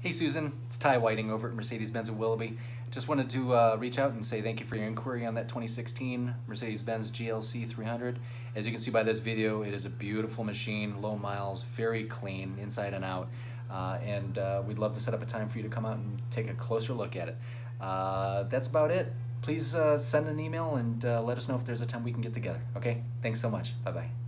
Hey Susan, it's Ty Whiting over at Mercedes-Benz of Willoughby. Just wanted to uh, reach out and say thank you for your inquiry on that 2016 Mercedes-Benz GLC 300. As you can see by this video, it is a beautiful machine, low miles, very clean inside and out. Uh, and uh, we'd love to set up a time for you to come out and take a closer look at it. Uh, that's about it. Please uh, send an email and uh, let us know if there's a time we can get together. Okay? Thanks so much. Bye-bye.